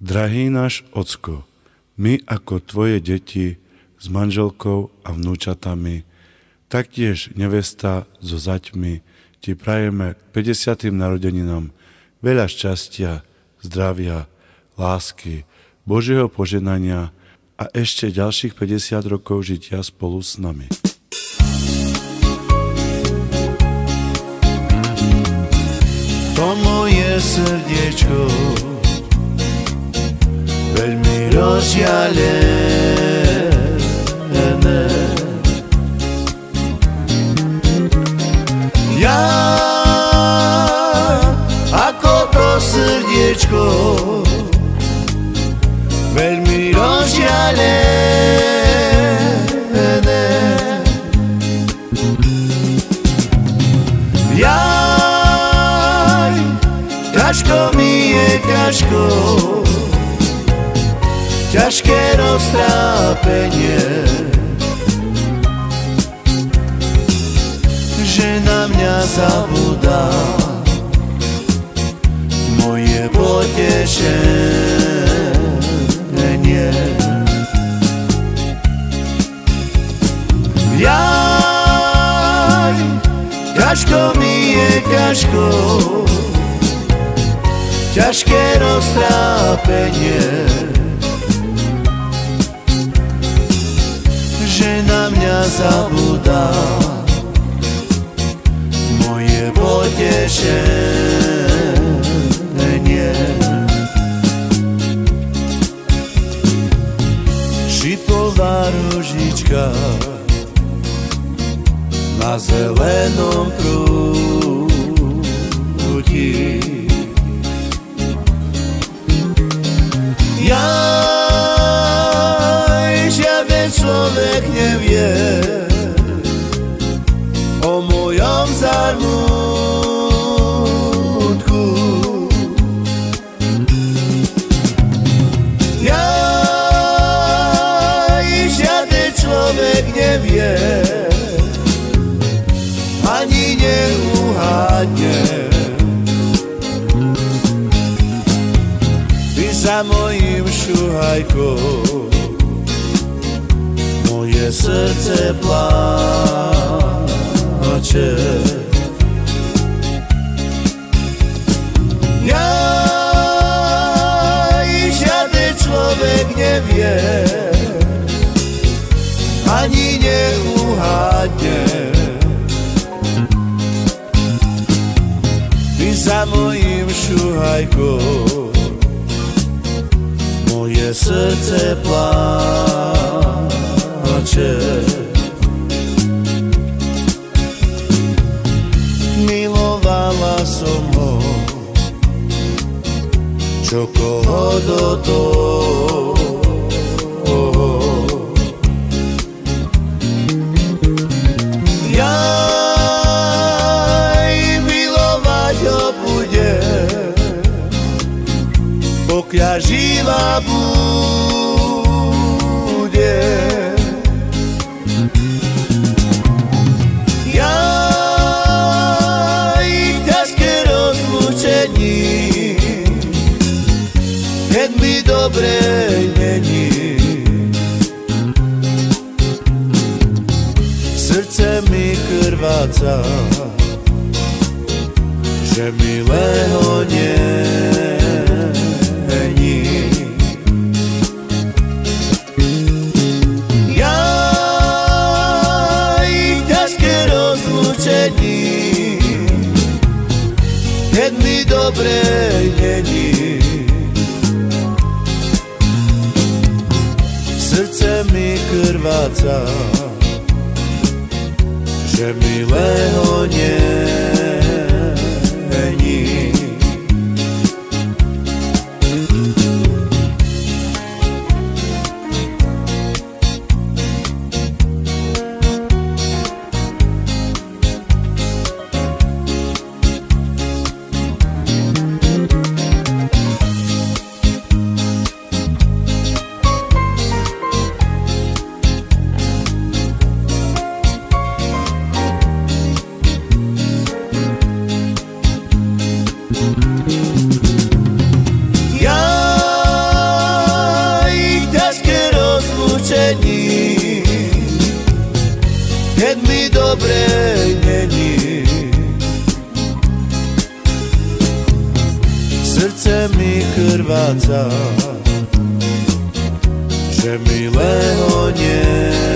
Drahý náš Ocko, my ako Tvoje deti s manželkou a vnúčatami, taktiež nevesta so zaťmi, Ti prajeme k 50. narodeninám veľa šťastia, zdravia, lásky, Božieho poženania a ešte ďalších 50 rokov žitia spolu s nami. To moje srdiečko veľmi rozžialené. Ja ako to srdiečko veľmi rozžialené. Ja ťažko mi je ťažko ťažké roztrápenie. Že na mňa zabudá moje potešenie. Jaj, ťažko mi je ťažko. Ťažké roztrápenie že na mňa zabudá moje potešenie. Šipová ružička na zelenom prúti. Jaj, nevie ani neuhádne. Ty za mojim šuhajkom moje srdce pláče. Ani neuhádne. Ty za mojim šuhajkom moje srdce pláče. Milovala som ho, čo koho do toho. Pokiaľ živá bude. Jaj, ťažké rozlúčení, keď mi dobre není. Srdce mi krváca, že milého není. Keď mi dobre není. Srdce mi krváca, že milého není. Keď mi dobre není Srdce mi krváca Že milého nie